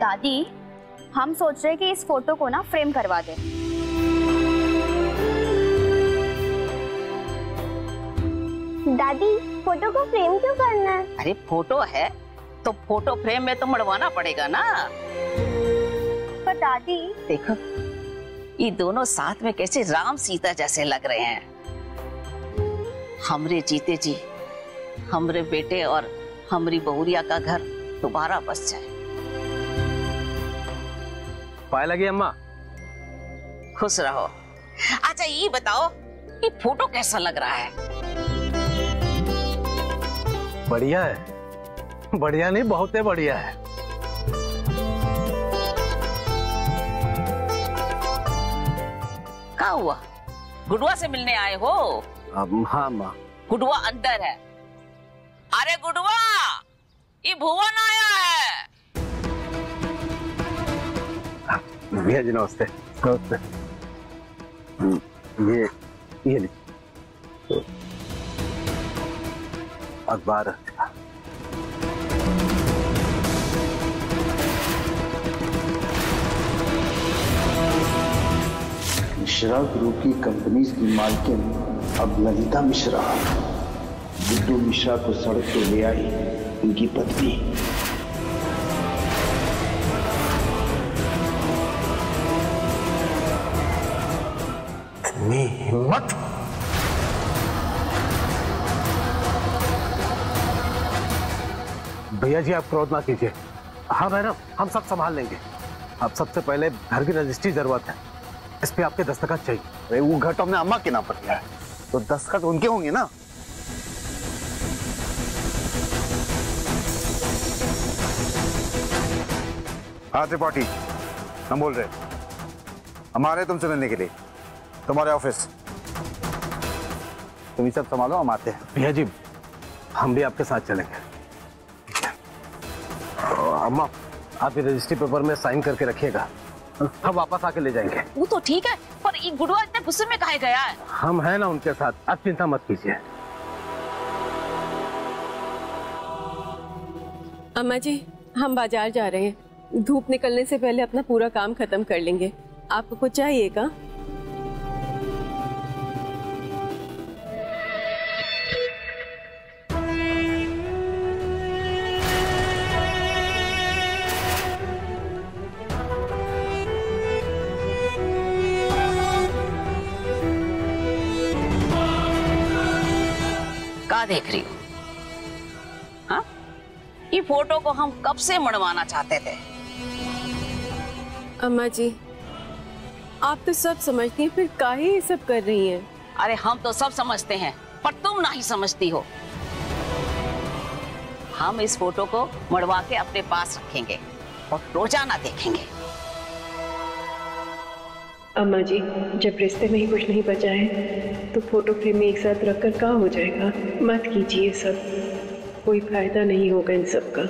दादी हम सोच रहे कि इस फ़ोटो को ना फ्रेम करवा दें। दादी फ़ोटो को फ्रेम क्यों करना है? अरे फ़ोटो है तो फ़ोटो फ्रेम में तो मड़वाना पड़ेगा ना। पर दादी देखो ये दोनों साथ में कैसे राम सीता जैसे लग रहे हैं। हमरे जीते जी हमरे बेटे और हमरी बहुरिया का घर दोबारा बस जाए। पाए लगी अम्मा? खुश रहो। अच्छा ये बताओ ये फ़ोटो कैसा लग रहा है? बढ़िया है। बढ़िया नहीं बहुत ही बढ़िया है। क्या हुआ? गुडवा से मिलने आए हो? अब हाँ अम्मा गुडुआ अंदर है। अरे गुडवा ये भुवन आया भैया जी नमस्ते नमस्ते ये ये अखबार मिश्रा ग्रुप की कंपनीज़ की मालकिन अब ललिता मिश्रा गुड्डू मिश्रा को सड़क पर ले आई उनकी पत्नी हिम्मत भैया जी आप क्रोध ना कीजिए। हाँ मैडम हम सब संभाल लेंगे। अब सबसे पहले घर की रजिस्ट्री ज़रूरत है। इस पे आपके दस्तखत चाहिए। अरे वो घर तो हमने अम्मा के नाम पर किया है। तो दस्तखत उनके होंगे ना? हाँ त्रिपाठी हम बोल रहे हैं। हम आ तुमसे मिलने के लिए। तुम्हारे ऑफ़िस। तुम ये सब संभालो हम आते हैं। भैया जी हम भी आपके साथ चलेंगे। अम्मा आप ये रजिस्ट्री पेपर में साइन करके रखिएगा। हम वापस आके ले जाएँगे। वो तो ठीक है पर ये गुडुआ इतने गुस्से में काहे गया है? हम हैं ना उनके साथ आप चिंता मत कीजिए। अम्मा जी हम बाज़ार जा रहे हैं। धूप निकलने से पहले अपना पूरा काम खत्म कर लेंगे। आपको कुछ चाहिएगा का देख रही हो? हाँ? ये फ़ोटो को हम कब से मड़वाना चाहते थे? अम्मा जी आप तो सब समझती हैं फिर काहे ये सब कर रही हैं? अरे हम तो सब समझते हैं पर तुम नहीं समझती हो। हम इस फ़ोटो को मड़वा के अपने पास रखेंगे और रोज़ाना देखेंगे। अम्मा जी, जब रिश्ते में ही कुछ नहीं बचा है तो फ़ोटो फ्रेम में एक साथ रखकर कहाँ हो जाएगा। मत कीजिए सब। कोई फ़ायदा नहीं होगा इन सब का।